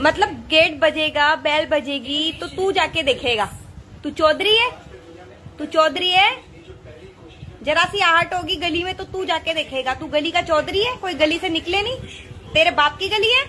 मतलब गेट बजेगा, बैल बजेगी तो तू जाके देखेगा। तू चौधरी है? तू चौधरी है? जरा सी आहट होगी गली में तो तू जाके देखेगा। तू गली का चौधरी है? कोई गली से निकले नहीं? तेरे बाप की गली है?